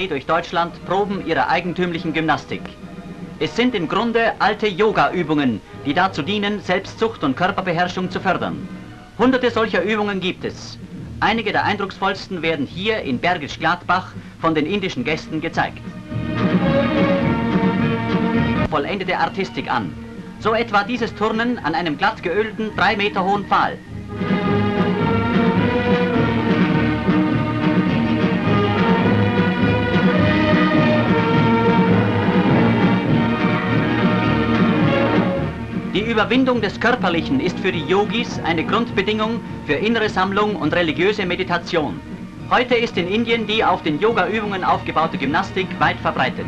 Tournee durch Deutschland Proben ihrer eigentümlichen Gymnastik. Es sind im Grunde alte Yoga-Übungen, die dazu dienen, Selbstzucht und Körperbeherrschung zu fördern. Hunderte solcher Übungen gibt es. Einige der eindrucksvollsten werden hier in Bergisch Gladbach von den indischen Gästen gezeigt. Vollendete Artistik an. So etwa dieses Turnen an einem glatt geölten, drei Meter hohen Pfahl. Die Überwindung des Körperlichen ist für die Yogis eine Grundbedingung für innere Sammlung und religiöse Meditation. Heute ist in Indien die auf den Yoga-Übungen aufgebaute Gymnastik weit verbreitet.